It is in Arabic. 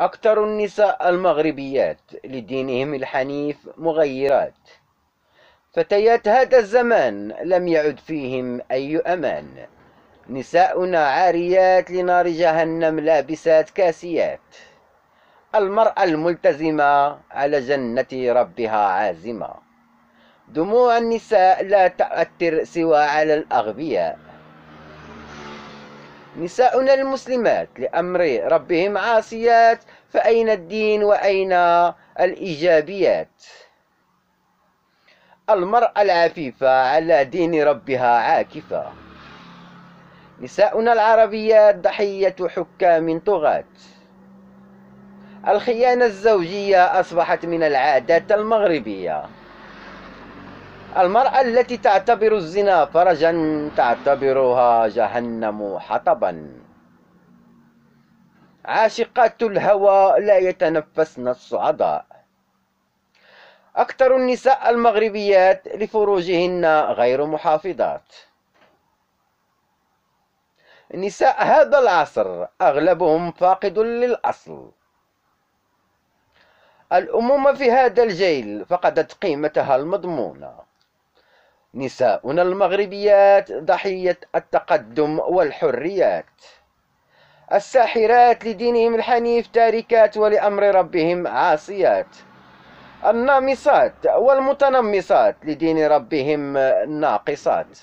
أكثر النساء المغربيات لدينهم الحنيف مغيرات فتيات هذا الزمان لم يعد فيهم أي أمان. نساؤنا عاريات لنار جهنم لابسات كاسيات. المرأة الملتزمة على جنة ربها عازمة. دموع النساء لا تؤثر سوى على الأغبياء. نساؤنا المسلمات لأمر ربهم عاصيات فأين الدين وأين الإيجابيات؟ المرأة العفيفة على دين ربها عاكفة. نساؤنا العربيات ضحية حكام طغاة. الخيانة الزوجية أصبحت من العادات المغربية. المرأة التي تعتبر الزنا فرجا تعتبرها جهنم حطبا. عاشقات الهوى لا يتنفسن الصعداء. أكثر النساء المغربيات لفروجهن غير محافظات. نساء هذا العصر أغلبهم فاقد للأصل. الأمومة في هذا الجيل فقدت قيمتها المضمونة. نساؤنا المغربيات ضحية التقدم والحريات. الساحرات لدينهم الحنيف تاركات ولأمر ربهم عاصيات. النامصات والمتنمصات لدين ربهم ناقصات.